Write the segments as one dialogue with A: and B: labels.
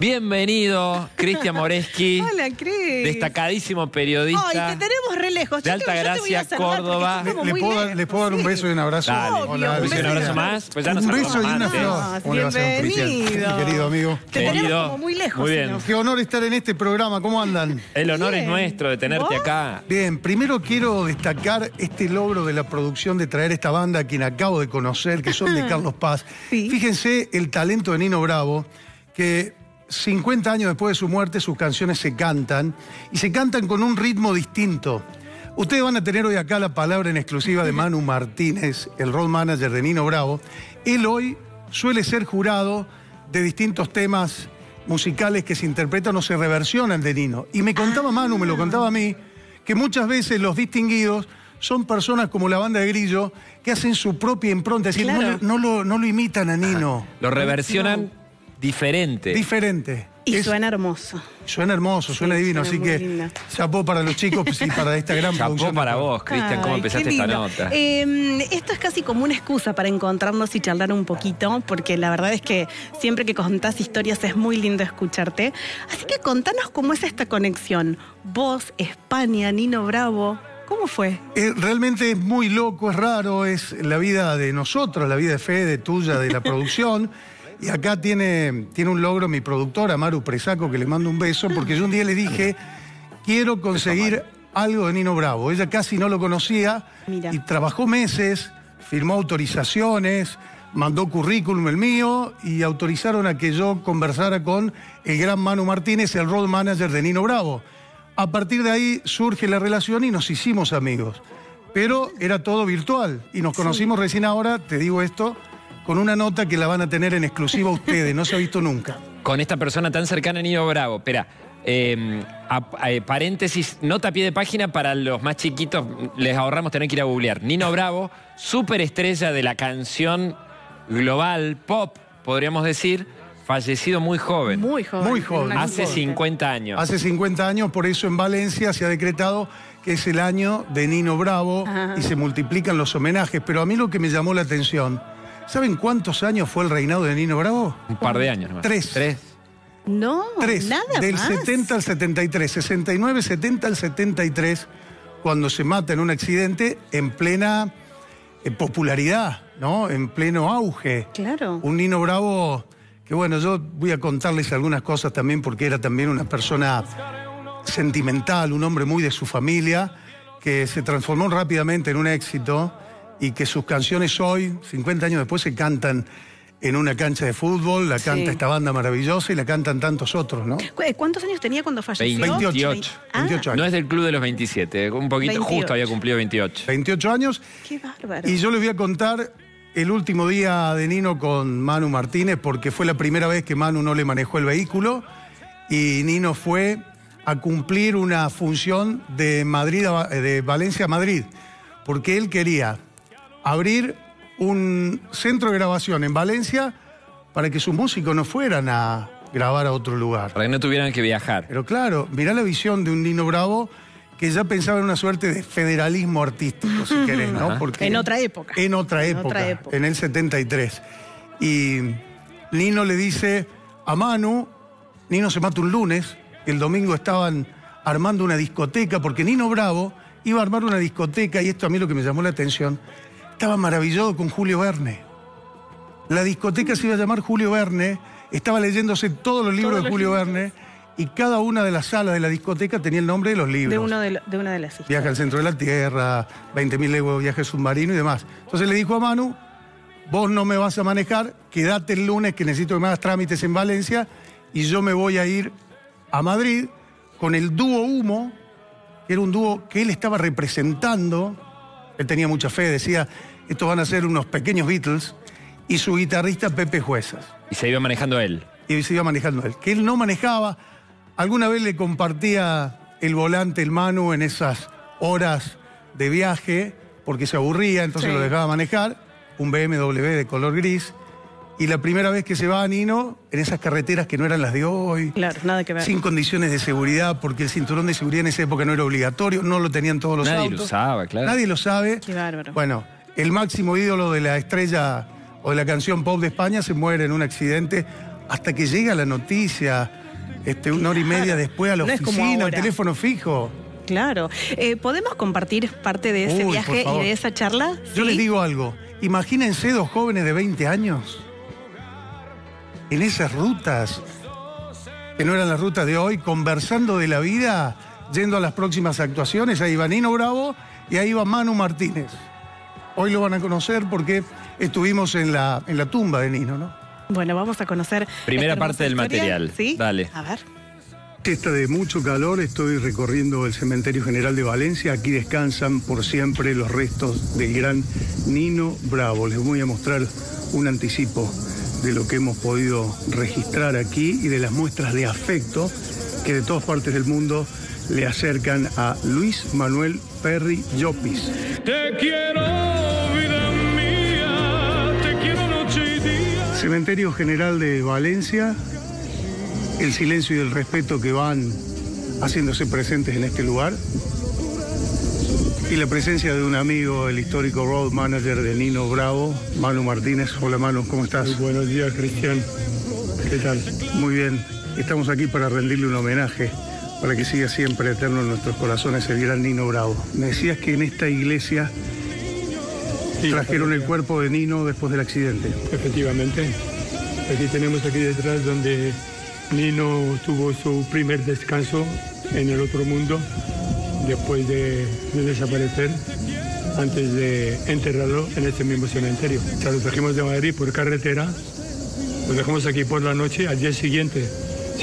A: Bienvenido, Cristian Moreski.
B: Hola, Cris.
A: Destacadísimo periodista.
B: Ay, te tenemos re lejos.
A: De
B: Yo te-
A: Alta Gracia, Córdoba.
C: ¿Le, puedo, dar-
B: lejos,
C: le puedo dar un beso y un abrazo?
A: Dale.
C: Hola,
B: un
A: ¿Un beso y un abrazo más? Pues ya nos
C: un beso y una
A: amantes.
C: flor.
B: Vamos,
C: ¿Cómo le va, señor Cristian?
B: bienvenido.
C: Mi querido amigo.
B: Te tenemos
A: Querido.
B: como muy lejos.
A: Muy bien.
C: Qué honor estar en este programa. ¿Cómo andan?
A: El honor
B: Bien.
A: es nuestro de tenerte
B: ¿Vos?
A: acá.
C: Bien, primero quiero destacar este logro de la producción de traer esta banda a quien acabo de conocer, que son de Carlos Paz.
B: Sí.
C: Fíjense el talento de Nino Bravo, que 50 años después de su muerte sus canciones se cantan y se cantan con un ritmo distinto. Ustedes van a tener hoy acá la palabra en exclusiva de Manu Martínez, el road manager de Nino Bravo. Él hoy suele ser jurado de distintos temas musicales que se interpretan o se reversionan de Nino. Y me contaba Manu, me lo contaba a mí, que muchas veces los distinguidos son personas como la banda de Grillo que hacen su propia impronta, es decir, no,
B: Claro.
C: le- no lo, no lo imitan a Nino.
A: Lo reversionan diferente.
C: Diferente.
B: Y
C: Es-
B: suena hermoso.
C: suena hermoso, suena
B: Sí,
C: divino,
B: suena
C: así que
B: linda.
C: chapó para los chicos y para esta gran
A: Chapó
C: producción.
A: para vos, Cristian, cómo empezaste esta
B: lindo.
A: nota.
B: Eh, esto es casi como una excusa para encontrarnos y charlar un poquito, porque la verdad es que siempre que contás historias es muy lindo escucharte. Así que contanos cómo es esta conexión. Vos, España, Nino Bravo. ¿Cómo fue?
C: Eh, realmente es muy loco, es raro, es la vida de nosotros, la vida de Fede, tuya, de la producción. Y acá tiene, tiene un logro mi productora, Maru Presaco, que le mando un beso, porque yo un día le dije, quiero conseguir algo de Nino Bravo. Ella casi no lo conocía
B: Mira.
C: y trabajó meses, firmó autorizaciones, mandó currículum el mío y autorizaron a que yo conversara con el gran Manu Martínez, el road manager de Nino Bravo. A partir de ahí surge la relación y nos hicimos amigos. Pero era todo virtual y nos conocimos recién ahora, te digo esto, con una nota que la van a tener en exclusiva ustedes, no se ha visto nunca.
A: Con esta persona tan cercana Nino Bravo. Espera, eh, a- eh, paréntesis, nota a pie de página para los más chiquitos, les ahorramos tener que ir a googlear. Nino Bravo, superestrella de la canción global, pop, podríamos decir, fallecido muy joven.
B: Muy joven.
C: Muy joven.
A: Hace
B: cosa.
A: 50 años.
C: Hace 50 años, por eso en Valencia se ha decretado que es el año de Nino Bravo
B: Ajá.
C: y se multiplican los homenajes. Pero a mí lo que me llamó la atención, ¿saben cuántos años fue el reinado de Nino Bravo?
A: Un par de años nomás.
C: Tres.
A: Tres.
B: No,
C: Tres,
B: nada
C: del
B: más.
C: 70 al 73, 69, 70 al 73, cuando se mata en un accidente en plena eh, popularidad, ¿no? En pleno auge.
B: Claro.
C: Un Nino Bravo, que bueno, yo voy a contarles algunas cosas también porque era también una persona sentimental, un hombre muy de su familia, que se transformó rápidamente en un éxito y que sus canciones hoy, 50 años después, se cantan en una cancha de fútbol, la canta
B: Sí.
C: esta banda maravillosa y la cantan tantos otros, ¿no?
B: ¿Cu- ¿Cuántos años tenía cuando falleció?
C: 28.
B: Ah,
C: 28 años.
A: No es del club de los 27, un poquito
B: 28.
A: justo había cumplido 28.
C: 28 años.
B: Qué bárbaro.
C: Y yo les voy a contar el último día de Nino con Manu Martínez, porque fue la primera vez que Manu no le manejó el vehículo y Nino fue a cumplir una función de, Madrid de Valencia a Madrid, porque él quería abrir un centro de grabación en Valencia para que sus músicos no fueran a grabar a otro lugar.
A: Para que no tuvieran que viajar.
C: Pero claro, mirá la visión de un Nino Bravo que ya pensaba en una suerte de federalismo artístico, si querés, ¿no?
A: Ajá.
C: Porque
B: En otra época.
C: En otra
B: En
C: época,
B: otra época.
C: en el 73. Y Nino le dice a Manu, Nino se mata un lunes, el domingo estaban armando una discoteca, porque Nino Bravo iba a armar una discoteca, y esto a mí lo que me llamó la atención, estaba maravillado con Julio Verne. La discoteca se iba a llamar Julio Verne, estaba leyéndose todos los libros
B: Todos
C: de
B: los
C: Julio
B: libros.
C: Verne, y cada una de las salas de la discoteca tenía el nombre de los libros.
B: de, uno de, lo- de una de las historias.
C: Viaje al centro de la Tierra, 20.000 leguas de viaje submarino y demás. Entonces le dijo a Manu, vos no me vas a manejar, quédate el lunes que necesito que me hagas trámites en Valencia y yo me voy a ir a Madrid con el dúo Humo, que era un dúo que él estaba representando, él tenía mucha fe, decía, estos van a ser unos pequeños Beatles, y su guitarrista Pepe Juezas
A: Y se iba manejando él.
C: y se iba manejando él. Que él no manejaba, alguna vez le compartía el volante, el Manu, en esas horas de viaje, porque se aburría, entonces
B: Sí.
C: lo dejaba manejar, un BMW de color gris, y la primera vez que se va a Nino, en esas carreteras que no eran las de hoy,
B: Claro, nada que ver.
C: sin condiciones de seguridad, porque el cinturón de seguridad en esa época no era obligatorio, no lo tenían todos los
A: Nadie
C: autos.
A: lo usaba, claro.
C: Nadie lo sabe.
B: Qué bárbaro.
C: Bueno, el máximo ídolo de la estrella o de la canción pop de España se muere en un accidente hasta que llega la noticia, este, una hora y media después a la
B: No
C: oficina, al teléfono fijo.
B: Claro. Eh, ¿Podemos compartir parte de ese
C: Uy,
B: viaje y de esa charla?
C: Yo
B: ¿Sí?
C: les digo algo, imagínense dos jóvenes de 20 años en esas rutas, que no eran las rutas de hoy, conversando de la vida, yendo a las próximas actuaciones. Ahí va Nino Bravo y ahí va Manu Martínez. Hoy lo van a conocer porque estuvimos en la, en la tumba de Nino, ¿no?
B: Bueno, vamos a conocer.
A: Primera
B: esta
A: parte del
B: historia.
A: material.
B: ¿Sí?
A: Dale.
B: A ver.
C: Está de mucho calor, estoy recorriendo el Cementerio General de Valencia. Aquí descansan por siempre los restos del gran Nino Bravo. Les voy a mostrar un anticipo de lo que hemos podido registrar aquí y de las muestras de afecto que de todas partes del mundo le acercan a Luis Manuel Perry Llopis.
D: Te quiero, vida mía, te quiero noche y día.
C: Cementerio General de Valencia, el silencio y el respeto que van haciéndose presentes en este lugar y la presencia de un amigo, el histórico road manager de Nino Bravo, Manu Martínez. Hola Manu, ¿cómo estás?
E: Buenos días, Cristian. ¿Qué tal?
C: Muy bien, estamos aquí para rendirle un homenaje, para que siga siempre eterno en nuestros corazones el gran Nino Bravo. Me decías que en esta iglesia
E: Sí,
C: trajeron el cuerpo de Nino después del accidente.
E: Efectivamente. Aquí tenemos aquí detrás donde Nino tuvo su primer descanso en el otro mundo después de, de desaparecer antes de enterrarlo en este mismo cementerio. O sea, lo trajimos de Madrid por carretera, lo dejamos aquí por la noche, al día siguiente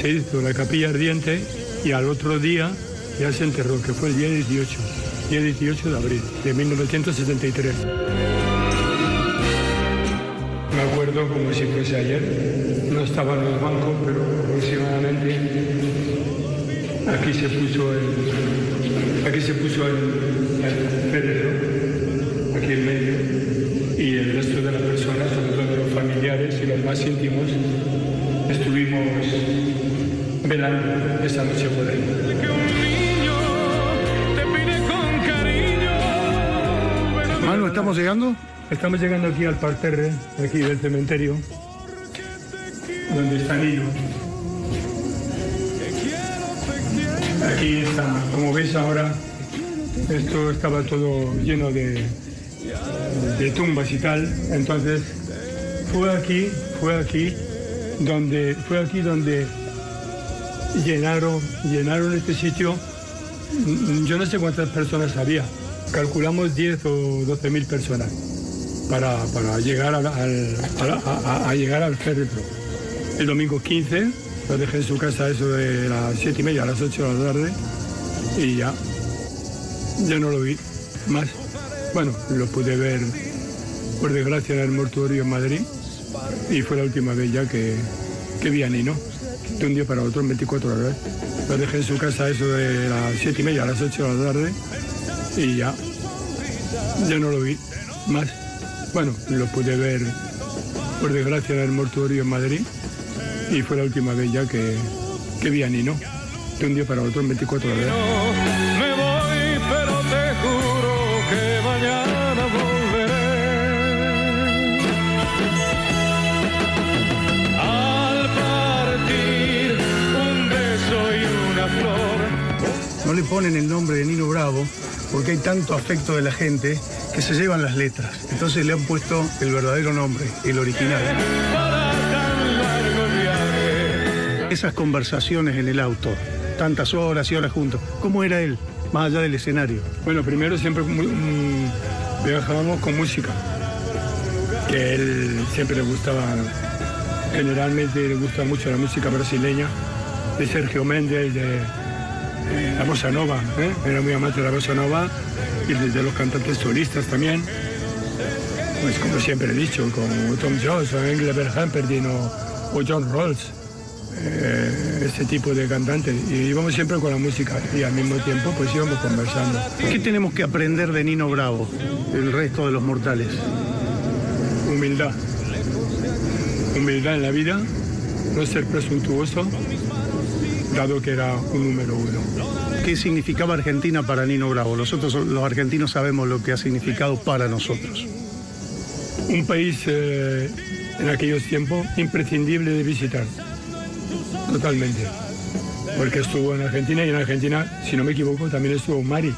E: se hizo la capilla ardiente y al otro día ya se enterró, que fue el día 18, día 18 de abril de 1973. Me acuerdo como si fuese ayer. No estaba en los bancos, pero aproximadamente aquí se puso el, aquí se puso el, el féretro, aquí en medio, y el resto de las personas, sobre todo los familiares y los más íntimos, estuvimos velando esa noche por él.
C: Manu, ¿estamos llegando?
E: Estamos llegando aquí al parterre, aquí del cementerio, donde está Nino. Aquí está, como veis ahora, esto estaba todo lleno de, tumbas y tal. Entonces, fue aquí, fue aquí, donde, fue aquí donde llenaron, llenaron este sitio. Yo no sé cuántas personas había. Calculamos 10 o 12 mil personas para, para llegar al, al- llegar al. El domingo 15 lo dejé en su casa eso de las 7 y media, a las 8 de la tarde y ya, ya no lo vi más. Bueno, lo pude ver por desgracia en el mortuorio en Madrid y fue la última vez ya que, que vi a Nino, de un día para otro en 24 horas. Lo dejé en su casa eso de las 7 y media, a las 8 de la tarde y ya, ya no lo vi más. Bueno, lo pude ver por desgracia en el mortuorio en Madrid y fue la última vez ya que, que vi a Nino, de un día para otro en 24 horas.
D: Me voy, pero te juro que mañana volveré. Al partir, un beso y una flor.
C: No le ponen el nombre de Nino Bravo porque hay tanto afecto de la gente que se llevan las letras. Entonces le han puesto el verdadero nombre, el original. Esas conversaciones en el auto, tantas horas y horas juntos, ¿cómo era él? Más allá del escenario.
E: Bueno, primero siempre mm, viajábamos con música, que él siempre le gustaba, generalmente le gusta mucho la música brasileña, de Sergio Méndez, de eh, la bossa nova, ¿eh? era muy amante de la bossa nova y de, de los cantantes solistas también. Pues como siempre he dicho, como Tom Jones Engelbert Humperdinck o, John Rawls, eh, ese tipo de cantantes. Y íbamos siempre con la música y al mismo tiempo pues íbamos conversando.
C: ¿Qué tenemos que aprender de Nino Bravo, el resto de los mortales?
E: Humildad. Humildad en la vida, no ser presuntuoso, dado que era un número uno.
C: ¿Qué significaba Argentina para Nino Bravo? Nosotros los argentinos sabemos lo que ha significado para nosotros.
E: Un país eh, en aquellos tiempos imprescindible de visitar. Totalmente. Porque estuvo en Argentina y en Argentina, si no me equivoco, también estuvo Mari,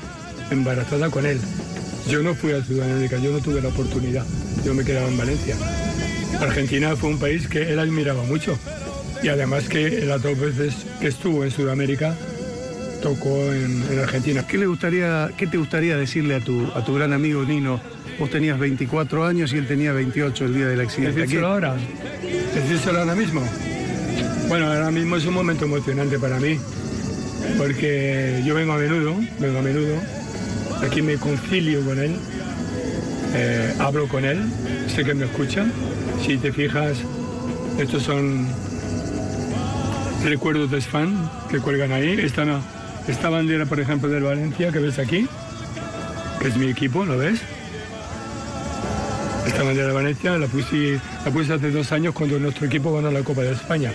E: embarazada con él. Yo no fui a Sudamérica, yo no tuve la oportunidad. Yo me quedaba en Valencia. Argentina fue un país que él admiraba mucho. Y además que las dos veces que estuvo en Sudamérica, tocó en, en Argentina.
C: ¿Qué, le gustaría, ¿Qué te gustaría decirle a tu, a tu gran amigo Nino? Vos tenías 24 años y él tenía 28 el día del accidente.
E: Decírselo
C: ¿Qué-
E: ahora. Decírselo ahora mismo. Bueno, ahora mismo es un momento emocionante para mí. Porque yo vengo a menudo, vengo a menudo. Aquí me concilio con él. eh, hablo con él. Sé que me escucha. Si te fijas, estos son recuerdos de fan que cuelgan ahí. Esta, esta bandera, por ejemplo, del Valencia que ves aquí, que es mi equipo, ¿lo ves? Esta bandera de Valencia la puse, la puse hace dos años cuando nuestro equipo ganó la Copa de España.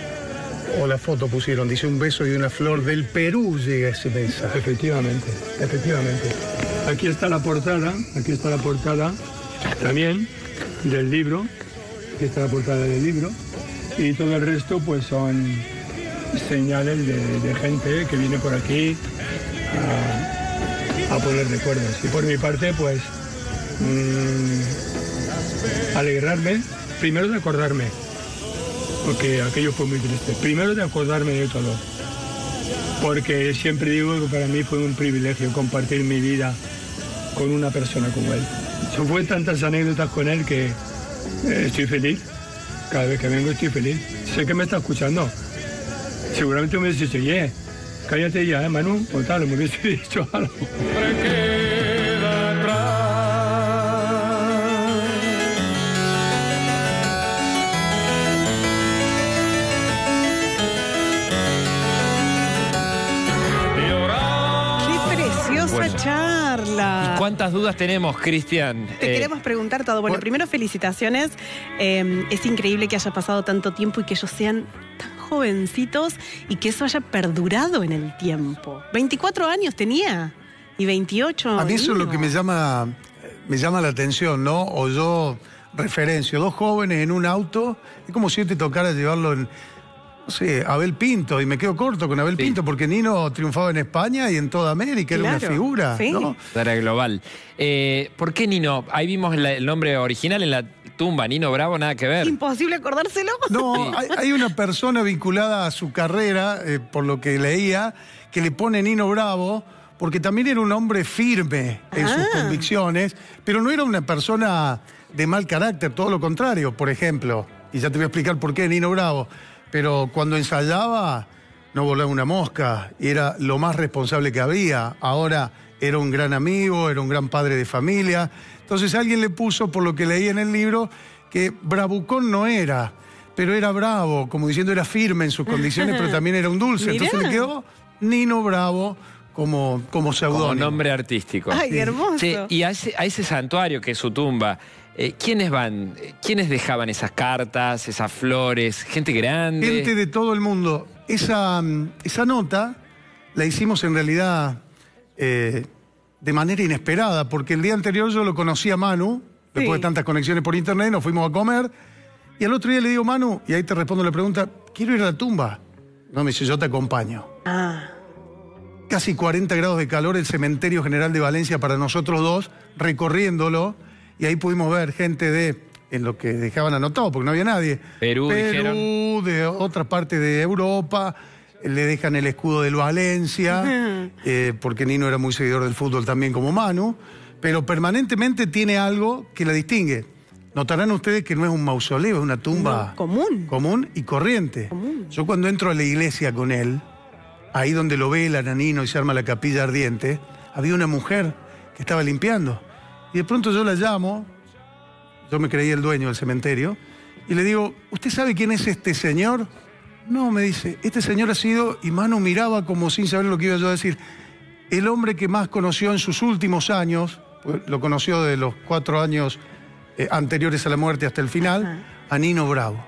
C: O la foto pusieron, dice un beso y una flor del Perú llega ese mensaje.
E: Efectivamente, efectivamente. Aquí está la portada, aquí está la portada también del libro, aquí está la portada del libro, y todo el resto pues son señales de, gente que viene por aquí a, a poner recuerdos. Y por mi parte pues mm, alegrarme, primero de acordarme, porque aquello fue muy triste, primero de acordarme de todo porque siempre digo que para mí fue un privilegio compartir mi vida con una persona como él. Yo fue tantas anécdotas con él que eh, estoy feliz. Cada vez que vengo estoy feliz. Sé que me está escuchando. Seguramente me hubiese dicho, oye, cállate ya, ¿eh, Manu? O tal, me hubiese dicho algo.
A: ¿Cuántas dudas tenemos, Cristian?
B: Te
A: Eh,
B: queremos preguntar todo. Bueno, primero felicitaciones. Eh, es increíble que haya pasado tanto tiempo y que ellos sean tan jovencitos y que eso haya perdurado en el tiempo. 24 años tenía y 28.
C: A mí eso es lo que me llama, me llama la atención, ¿no? O yo referencio, dos jóvenes en un auto, es como si yo te tocara llevarlo en, sé, Abel Pinto, y me quedo corto con Abel
A: Sí.
C: Pinto, porque Nino triunfaba en España y en toda América, era una figura,
B: sí.
C: ¿no?
A: Era global. Eh, ¿Por qué Nino? Ahí vimos la- el nombre original en la tumba. Nino Bravo, nada que ver.
B: Imposible acordárselo.
C: No,
A: Sí.
C: hay, hay una persona vinculada a su carrera, eh, por lo que leía, que le pone Nino Bravo, porque también era un hombre firme en sus
B: Ah.
C: convicciones, pero no era una persona de mal carácter, todo lo contrario, por ejemplo. Y ya te voy a explicar por qué Nino Bravo. Pero cuando ensayaba, no volaba una mosca, y era lo más responsable que había. Ahora era un gran amigo, era un gran padre de familia. Entonces alguien le puso, por lo que leí en el libro, que bravucón no era, pero era bravo, como diciendo era firme en sus condiciones, pero también era un dulce.
B: Mirá.
C: Entonces le quedó Nino Bravo como, como
A: Como
C: seudónimo.
A: nombre artístico.
B: Ay, hermoso.
A: Y a ese, a ese santuario que es su tumba, eh, ¿quiénes van? ¿Quiénes dejaban esas cartas, esas flores? ¿Gente grande?
C: Gente de todo el mundo. Esa, mm, esa nota la hicimos en realidad eh, de manera inesperada, porque el día anterior yo lo conocí a Manu, después
B: Sí.
C: de tantas conexiones por internet, nos fuimos a comer, y al otro día le digo, Manu, y ahí te respondo la pregunta, quiero ir a la tumba. No, me dice, yo te acompaño.
B: Ah,
C: Casi 40 grados de calor el cementerio general de Valencia para nosotros dos, recorriéndolo, y ahí pudimos ver gente de, en lo que dejaban anotado, porque no había nadie.
A: Perú, dijeron.
C: Perú, de otra parte de Europa, le dejan el escudo del Valencia, eh, porque Nino era muy seguidor del fútbol también como Manu, pero permanentemente tiene algo que la distingue. Notarán ustedes que no es un mausoleo, es una tumba
B: No, común.
C: común y corriente.
B: Común.
C: Yo cuando entro a la iglesia con él, ahí donde lo ve el ananino y se arma la capilla ardiente, había una mujer que estaba limpiando. Y de pronto yo la llamo, yo me creía el dueño del cementerio, y le digo, ¿usted sabe quién es este señor? No, me dice, este señor ha sido, y Manu miraba como sin saber lo que iba yo a decir, el hombre que más conoció en sus últimos años, pues, lo conoció de los cuatro años eh, anteriores a la muerte hasta el final,
B: Ajá.
C: a Nino Bravo.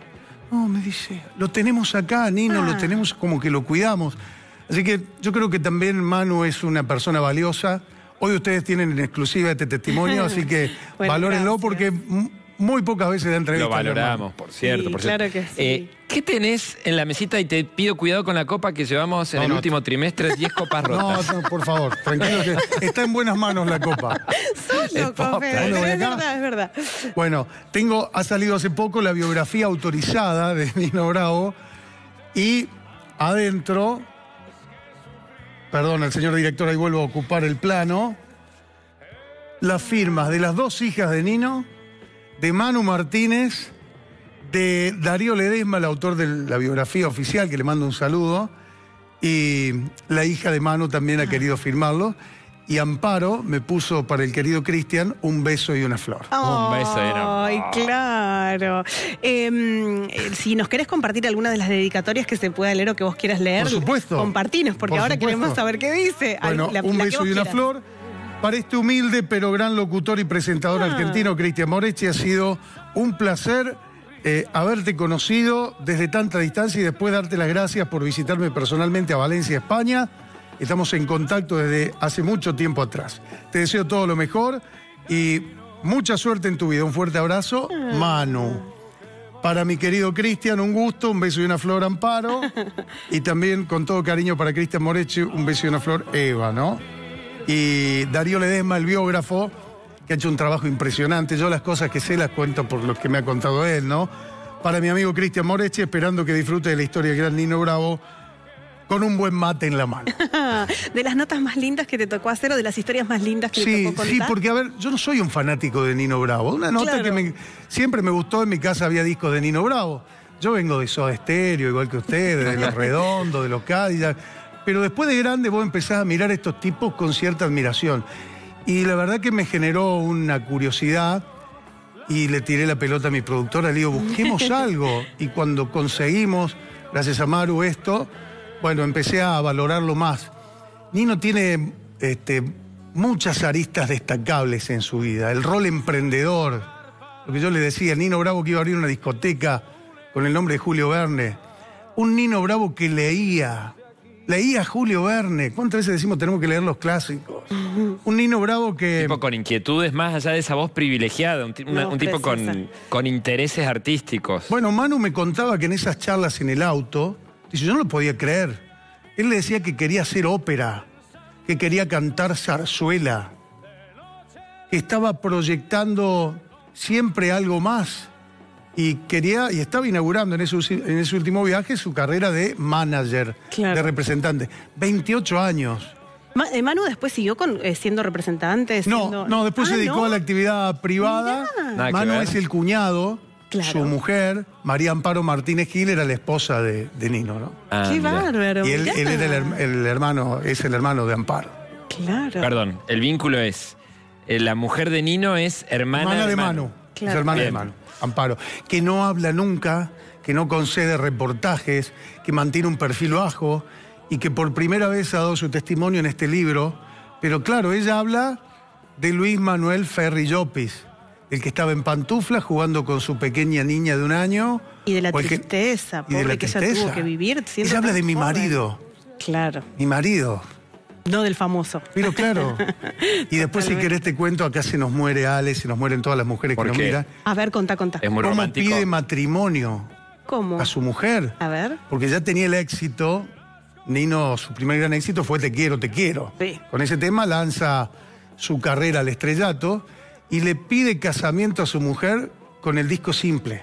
C: No, me dice, lo tenemos acá, Nino, lo
B: Ah.
C: tenemos como que lo cuidamos. Así que yo creo que también Manu es una persona valiosa. Hoy ustedes tienen en exclusiva este testimonio, así que
B: Bueno,
C: valórenlo
B: gracias.
C: porque muy pocas veces da entrevista.
A: Lo valoramos, por cierto,
B: Sí,
A: por cierto.
B: claro que sí.
A: Eh, ¿Qué tenés en la mesita? Y te pido cuidado con la copa que llevamos en
C: No,
A: el
C: no.
A: último trimestre, 10 copas
C: No,
A: rotas.
C: no, por favor, tranquilo que está en buenas manos la copa.
B: Solo, es
C: Bueno, acá-
B: verdad, es verdad.
C: Bueno, tengo, ha salido hace poco la biografía autorizada de Nino Bravo y adentro, perdón, el señor director, ahí vuelvo a ocupar el plano, las firmas de las dos hijas de Nino, de Manu Martínez, de Darío Ledesma, el autor de la biografía oficial, que le mando un saludo, y la hija de Manu también ha querido firmarlo. Y Amparo me puso para el querido Cristian un beso y una flor.
A: Un beso y una-
B: Ay, claro. Em, eh, si nos querés compartir alguna de las dedicatorias que se pueda leer o que vos quieras leer,
C: Por supuesto.
B: compartinos, porque
C: Por
B: ahora
C: supuesto.
B: queremos saber qué dice.
C: Bueno,
B: la-
C: un
B: la
C: beso y una
B: quieras.
C: flor. Para este humilde pero gran locutor y presentador
B: Ah.
C: argentino, Cristian Moretti, ha sido un placer eh, haberte conocido desde tanta distancia y después darte las gracias por visitarme personalmente a Valencia, España. Estamos en contacto desde hace mucho tiempo atrás. Te deseo todo lo mejor y mucha suerte en tu vida. Un fuerte abrazo,
B: Ah.
C: Manu. Para mi querido Cristian, un gusto, un beso y una flor, Amparo. Y también, con todo cariño para Cristian Moretti, un beso y una flor, Eva, ¿no? Y Darío Ledesma, el biógrafo, que ha hecho un trabajo impresionante. Yo las cosas que sé las cuento por lo que me ha contado él, ¿no? Para mi amigo Cristian Moretti, esperando que disfrute de la historia del gran Nino Bravo con un buen mate en la mano.
B: De las notas más lindas que te tocó hacer o de las historias más lindas que te
C: Sí,
B: tocó contar.
C: sí, porque a ver, yo no soy un fanático de Nino Bravo. Una nota
B: Claro.
C: que me- siempre me gustó, en mi casa había discos de Nino Bravo. Yo vengo de Soda Stereo, igual que ustedes, de Los Redondos, de los Cadillac. Pero después de grande vos empezás a mirar a estos tipos con cierta admiración. Y la verdad que me generó una curiosidad y le tiré la pelota a mi productora, le digo, busquemos algo. Y cuando conseguimos, gracias a Maru, esto, bueno, empecé a valorarlo más. Nino tiene este, muchas aristas destacables en su vida. El rol emprendedor, lo que yo le decía, Nino Bravo que iba a abrir una discoteca con el nombre de Julio Verne. Un Nino Bravo que leía, leía a Julio Verne. ¿Cuántas veces decimos tenemos que leer los clásicos? Un Nino Bravo que...
A: tipo con inquietudes más allá de esa voz privilegiada, un, ti- una-
B: No,
A: un tipo con intereses artísticos.
C: Bueno, Manu me contaba que en esas charlas en el auto, dice, yo no lo podía creer. Él le decía que quería hacer ópera, que quería cantar zarzuela, que estaba proyectando siempre algo más y quería y estaba inaugurando en ese, usi- en ese último viaje su carrera de manager,
B: Claro.
C: de representante. 28 años.
B: Eh, Manu después siguió con, eh, siendo representante.
C: No,
B: siendo-
C: no, después
B: Ah,
C: se dedicó
B: ¿no?
C: a la actividad privada. Manu es el cuñado,
B: Claro.
C: su mujer, María Amparo Martínez Gil, era la esposa de, de Nino, ¿no?
A: Ah,
B: Qué bárbaro.
C: Y él,
B: mirá.
C: él era el, her- el hermano, es el hermano de Amparo.
B: Claro.
A: Perdón, el vínculo es, eh, la mujer de Nino es hermana,
C: Hermana de
A: Manu.
C: Manu.
B: Claro.
C: Es hermana de. Manu, Amparo. Que no habla nunca, que no concede reportajes, que mantiene un perfil bajo y que por primera vez ha dado su testimonio en este libro. Pero claro, ella habla de Luis Manuel Ferri Llopis, el que estaba en pantuflas jugando con su pequeña niña de un año.
B: Y de la
C: que-
B: tristeza,
C: y de
B: pobre,
C: la
B: que ella
C: tristeza.
B: tuvo que vivir siendo
C: Ella habla de mi
B: joven.
C: marido,
B: Claro.
C: mi marido.
B: No del famoso.
C: Pero claro. Y después, si querés, te cuento, acá se nos muere Ale, se nos mueren todas las mujeres que
A: ¿Por
C: nos
A: qué?
C: miran.
B: A ver, contá, contá.
A: Es muy
C: ¿Cómo
A: romántico.
C: pide matrimonio
B: ¿Cómo?
C: a su mujer?
B: A ver.
C: Porque ya tenía el éxito. Nino, su primer gran éxito fue Te quiero, te quiero.
B: Sí.
C: Con ese tema lanza su carrera al estrellato y le pide casamiento a su mujer con el disco simple.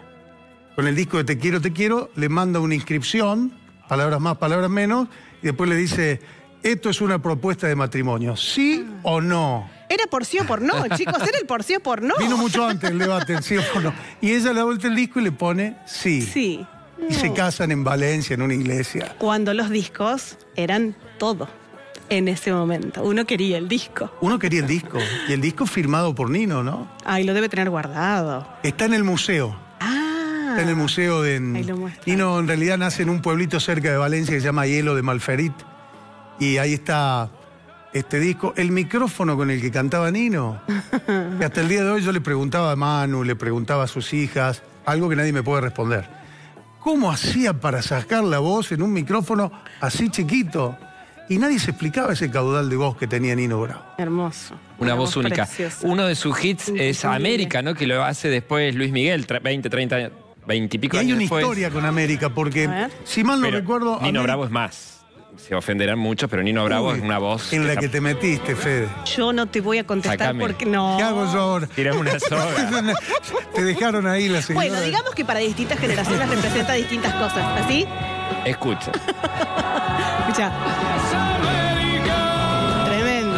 C: Con el disco de Te quiero, te quiero, le manda una inscripción, palabras más, palabras menos, y después le dice, esto es una propuesta de matrimonio, ¿sí o no?
B: Era por sí o por no, chicos, era el por sí o por no.
C: Vino mucho antes el debate, ¿sí o no? Y ella le da vuelta el disco y le pone sí.
B: Sí.
C: Y se casan en Valencia, en una iglesia.
B: Cuando los discos eran todo en ese momento. Uno quería el disco.
C: Uno quería el disco, y el disco firmado por Nino, ¿no?
B: Ay, lo debe tener guardado.
C: Está en el museo.
B: Ah.
C: Está en el museo de...
B: Ahí lo muestra.
C: Nino en realidad nace en un pueblito cerca de Valencia que se llama Hielo de Malferit. Y ahí está este disco. El micrófono con el que cantaba Nino. que hasta el día de hoy yo le preguntaba a Manu, le preguntaba a sus hijas, algo que nadie me puede responder. ¿Cómo hacía para sacar la voz en un micrófono así chiquito? Y nadie se explicaba ese caudal de voz que tenía Nino Bravo.
B: Hermoso.
A: Una voz única.
B: preciosa.
A: Uno de sus hits es. América, ¿no? Que lo hace después Luis Miguel, tre- 20, 30 años, 20 y pico
C: Y hay
A: años
C: una
A: después.
C: historia con América, porque si mal no
A: Pero
C: recuerdo.
A: Nino
C: América-
A: Bravo es más. Se ofenderán muchos, pero Nino Bravo
C: Uy,
A: es una voz.
C: En la que te metiste, Fede.
B: Yo no te voy a contestar
A: Sacame.
B: porque no.
C: ¿Qué hago yo ahora?
A: Tirame una soga.
C: te dejaron ahí la señora.
B: Bueno, digamos que para distintas generaciones representa distintas cosas. ¿Así?
A: Escucha.
B: Escucha. Tremendo.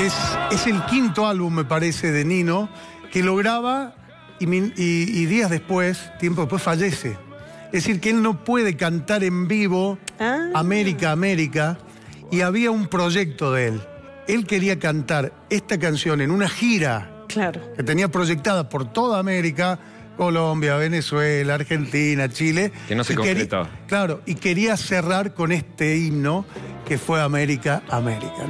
C: Es, es el quinto álbum, me parece, de Nino, que lo graba y, min- y- y días después, tiempo después, fallece. Es decir, que él no puede cantar en vivo
B: Ah.
C: América, América, y había un proyecto de él. Él quería cantar esta canción en una gira
B: Claro.
C: que tenía proyectada por toda América, Colombia, Venezuela, Argentina, Chile.
A: Que no se concretó.
C: claro, y quería cerrar con este himno que fue América, América.